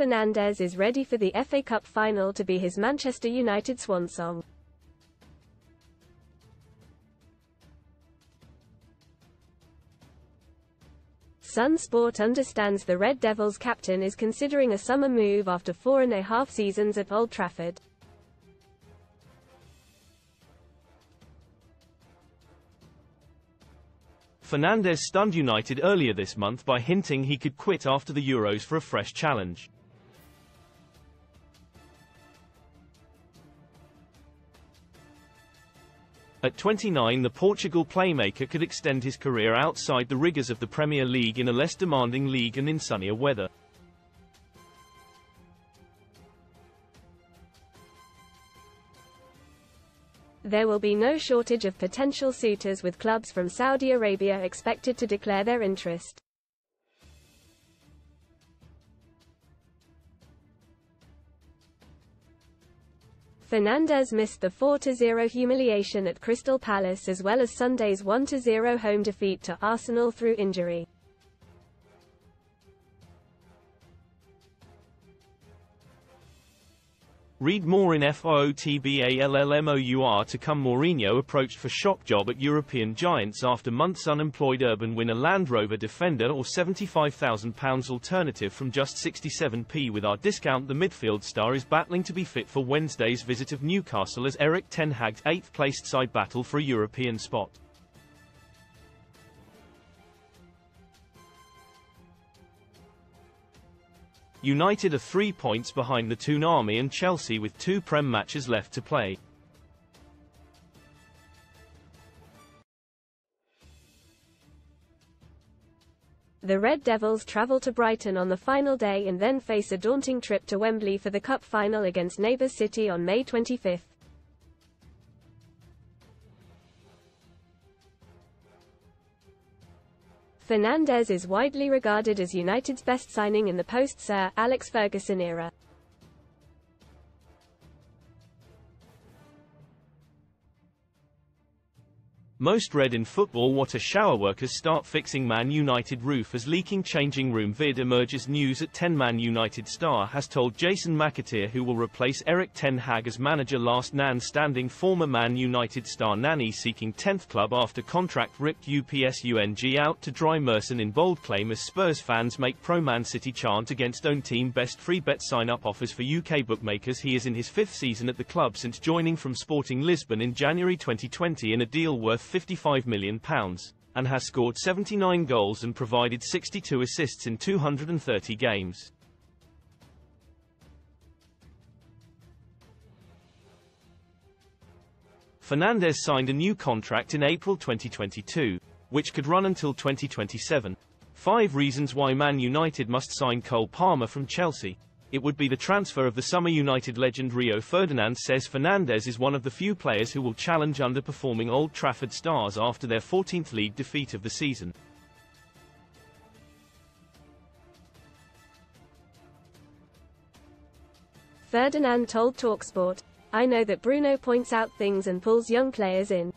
Fernandes is ready for the FA Cup final to be his Manchester United swan song. Sun Sport understands the Red Devils captain is considering a summer move after four and a half seasons at Old Trafford. Fernandes stunned United earlier this month by hinting he could quit after the Euros for a fresh challenge. At 29 the Portugal playmaker could extend his career outside the rigours of the Premier League in a less demanding league and in sunnier weather. There will be no shortage of potential suitors with clubs from Saudi Arabia expected to declare their interest. Fernandes missed the 4-0 humiliation at Crystal Palace as well as Sunday's 1-0 home defeat to Arsenal through injury. Read more in FOOTBALLMOUR to come Mourinho approached for shock job at European giants after months unemployed urban winner Land Rover Defender or £75,000 alternative from just 67p with our discount the midfield star is battling to be fit for Wednesday's visit of Newcastle as Erik Ten Hag's 8th placed side battle for a European spot. United are three points behind the Toon Army and Chelsea with two Prem matches left to play. The Red Devils travel to Brighton on the final day and then face a daunting trip to Wembley for the Cup final against neighbours City on May 25. Fernandes is widely regarded as United's best signing in the post-Sir Alex Ferguson era. Most read in football what a shower workers start fixing Man United roof as leaking changing room vid emerges news at 10 Man United star has told Jason McAteer who will replace Erik Ten Hag as manager last Nan standing former Man United star Nani seeking 10th club after contract ripped UPS UNG out to dry Merson in bold claim as Spurs fans make pro Man City chant against own team best free bet sign up offers for UK bookmakers. He is in his fifth season at the club since joining from Sporting Lisbon in January 2020 in a deal worth £55 million, and has scored 79 goals and provided 62 assists in 230 games. Fernandes signed a new contract in April 2022, which could run until 2027. Five reasons why Man United must sign Cole Palmer from Chelsea. It would be the transfer of the summer United legend Rio Ferdinand says Fernandes is one of the few players who will challenge underperforming Old Trafford stars after their 14th league defeat of the season. Ferdinand told TalkSport, I know that Bruno points out things and pulls young players in.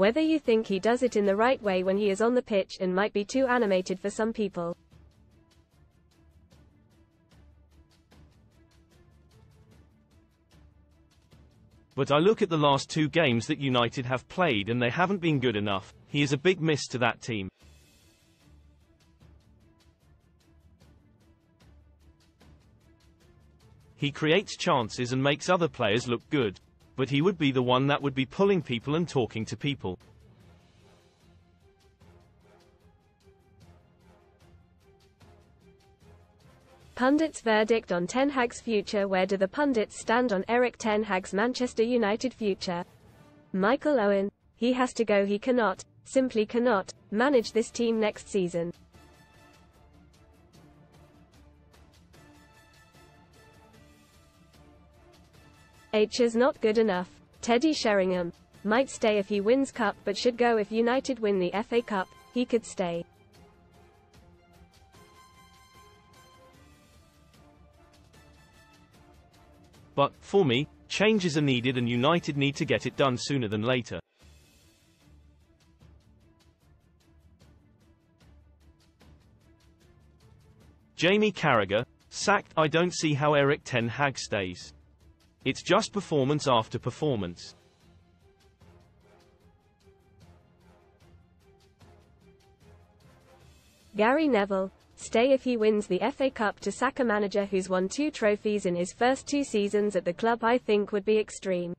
Whether you think he does it in the right way when he is on the pitch and might be too animated for some people. But I look at the last two games that United have played and they haven't been good enough. He is a big miss to that team. He creates chances and makes other players look good but he would be the one that would be pulling people and talking to people. Pundits' verdict on Ten Hag's future Where do the pundits stand on Erik Ten Hag's Manchester United future? Michael Owen. He has to go he cannot, simply cannot, manage this team next season. H is not good enough. Teddy Sheringham might stay if he wins cup but should go if United win the FA Cup, he could stay. But, for me, changes are needed and United need to get it done sooner than later. Jamie Carragher, sacked, I don't see how Erik Ten Hag stays. It's just performance after performance. Gary Neville, stay if he wins the FA Cup to sack a manager who's won two trophies in his first two seasons at the club I think would be extreme.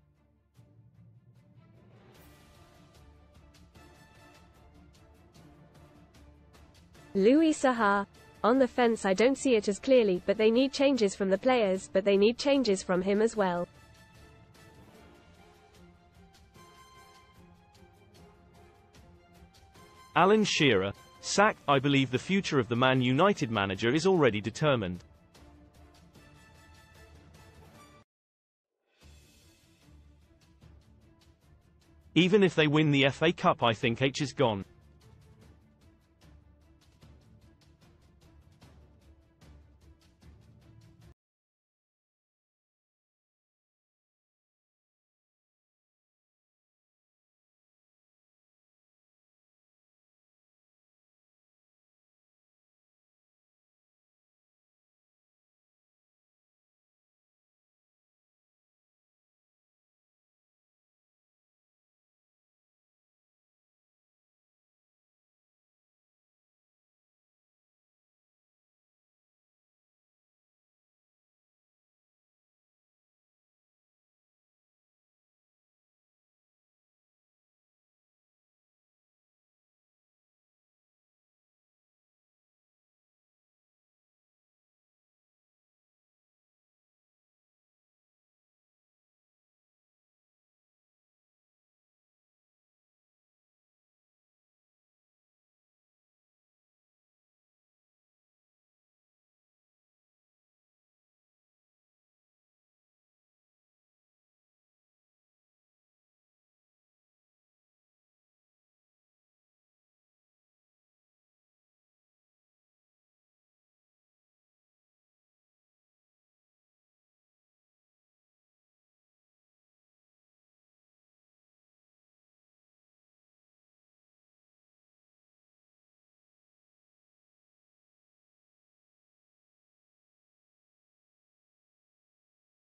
Louis Saha, on the fence I don't see it as clearly but they need changes from the players but they need changes from him as well. Alan Shearer, sacked I believe the future of the Man United manager is already determined. Even if they win the FA Cup I think H is gone.